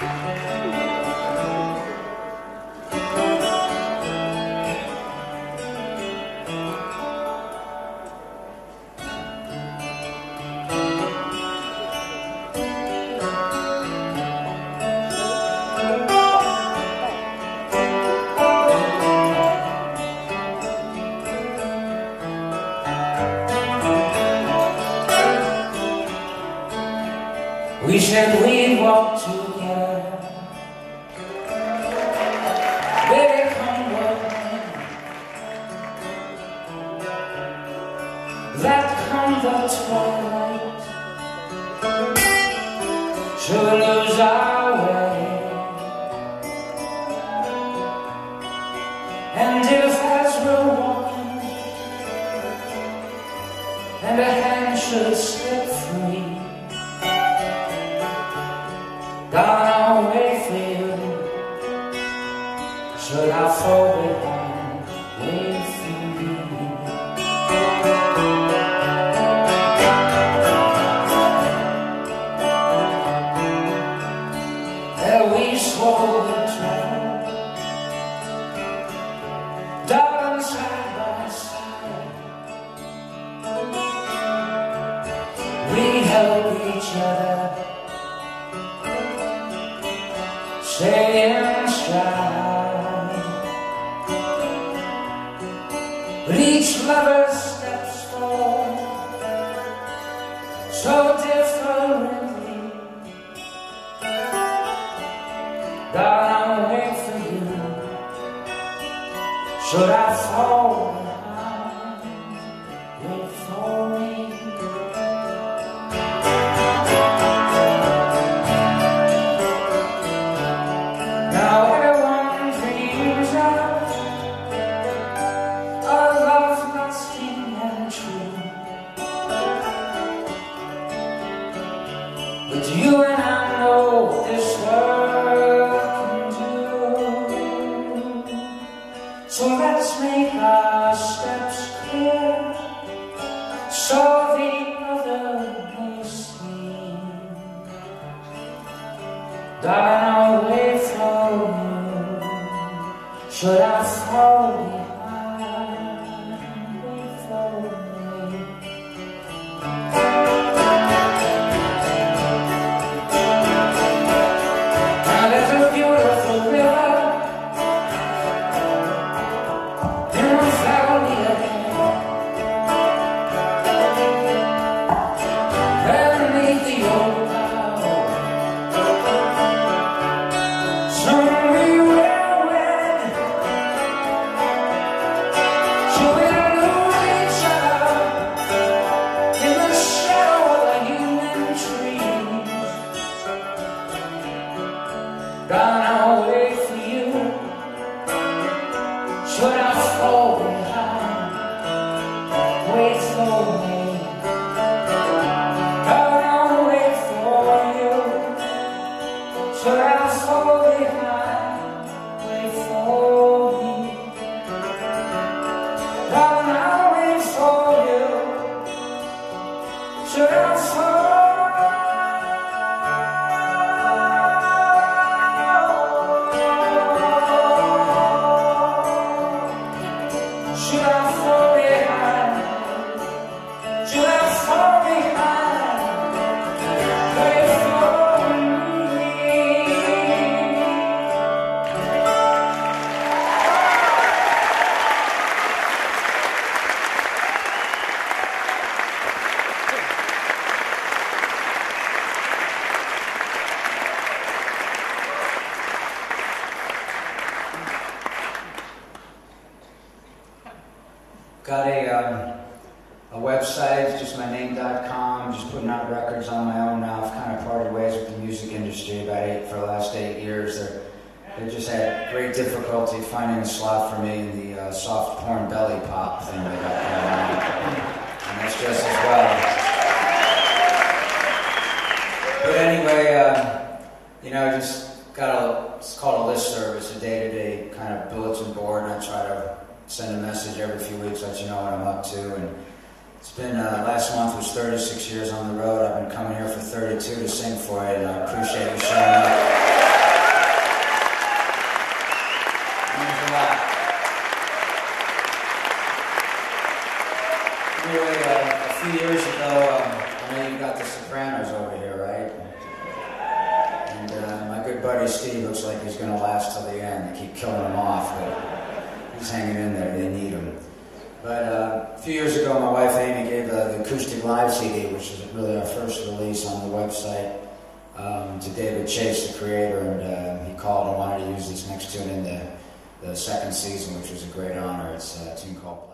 We said we'd walk together. Should lose our way. And if as we're and a hand should slip free. Should I fall behind Wait for me help each other staying stride. But each lover's steps fall so differently. God, I'll wait for you. Should I fall I'll wait for you. Should I fall I fall behind? Wait for me. I'll wait for you. Behind? A website, just my name.com, just putting out records on my own now. I've kind of parted ways with the music industry about eight for the last eight years. They're, they just had great difficulty finding a slot for me in the uh, soft porn belly pop thing they got going. And that's just as well. But anyway, uh, you know, I just got a, it's called a list service, a day-to-day kind of bulletin board, and I try to send a message every few weeks, let you know what I'm up to. And it's been uh, last month was 36 years on the road. I've been coming here for 32 to sing for you, and I appreciate you showing up. Means a lot. Anyway, uh, a few years ago, um, I know you got the Sopranos over here, right? And uh, my good buddy Steve looks like he's going to last till the end. They keep killing him off, but he's hanging in there. They need him. But uh, a few years ago, my wife Amy gave the, the acoustic live CD, which is really our first release on the website, um, to David Chase, the creator, and uh, he called and wanted to use this next tune in the, the second season, which was a great honor. It's a tune called.